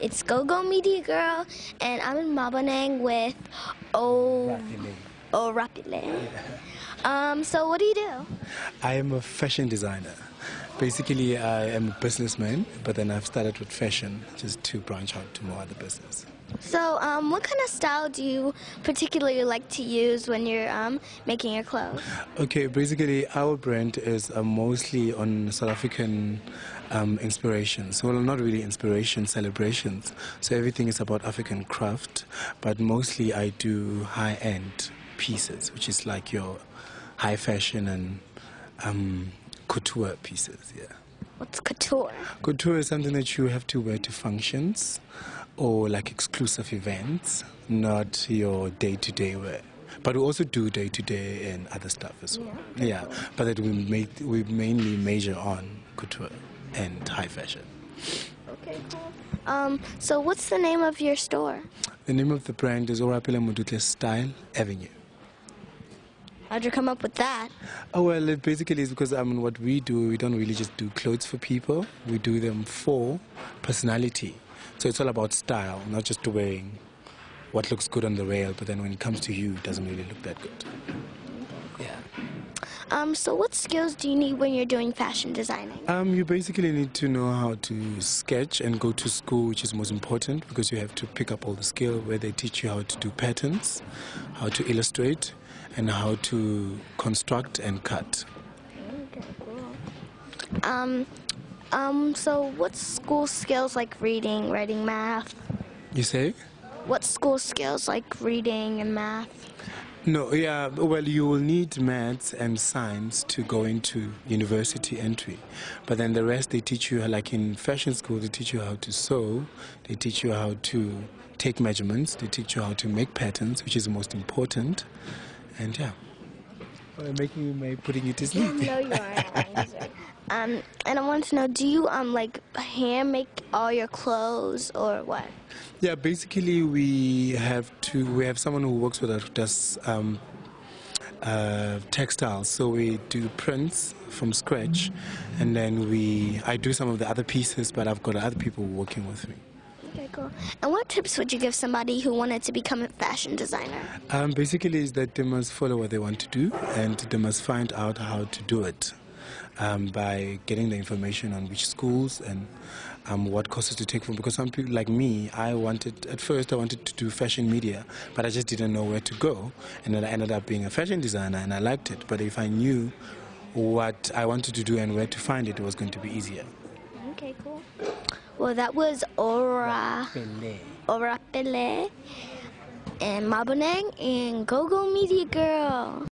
It's GoGo Media Girl, and I'm in Maboneng with O Orapile. Um, so what do you do? I am a fashion designer. Basically, I am a businessman, but then I've started with fashion just to branch out to more other business. So, um, what kind of style do you particularly like to use when you're um, making your clothes? Okay, basically, our brand is uh, mostly on South African um, inspirations. Well, not really inspiration, celebrations. So everything is about African craft, but mostly I do high end pieces, which is like your high fashion and um, couture pieces, yeah. What's couture? Couture is something that you have to wear to functions or like exclusive events, not your day to day wear. But we also do day to day and other stuff as well. Yeah, yeah but that we make we mainly major on couture and high fashion. Okay, cool. Um, so what's the name of your store? The name of the brand is Orapile Modutle Style Avenue. How'd you come up with that? Oh well, it basically is because I mean, what we do, we don't really just do clothes for people. We do them for personality. So it's all about style, not just wearing what looks good on the rail, but then when it comes to you, it doesn't really look that good. Um, so what skills do you need when you're doing fashion designing? Um, you basically need to know how to sketch and go to school, which is most important because you have to pick up all the skill where they teach you how to do patterns, how to illustrate, and how to construct and cut. Okay, cool. Um, um, so what school skills like reading, writing, math? You say? What school skills like reading and math? No, yeah, well, you will need maths and science to go into university entry. But then the rest they teach you, like in fashion school, they teach you how to sew, they teach you how to take measurements, they teach you how to make patterns, which is most important. And yeah. Well, making you, putting you to sleep. no, you aren't. um, and I want to know, do you um like hand make all your clothes or what? Yeah, basically we have to. We have someone who works with us who does um, uh, textiles. So we do prints from scratch, and then we. I do some of the other pieces, but I've got other people working with me. Okay, cool. And what tips would you give somebody who wanted to become a fashion designer? Um, basically, is that they must follow what they want to do, and they must find out how to do it um, by getting the information on which schools and um, what courses to take from. Because some people, like me, I wanted at first I wanted to do fashion media, but I just didn't know where to go, and then I ended up being a fashion designer, and I liked it. But if I knew what I wanted to do and where to find it, it was going to be easier. Okay, cool. Well, that was Ora Ora Pele and Maboneng and GoGo Media Girl.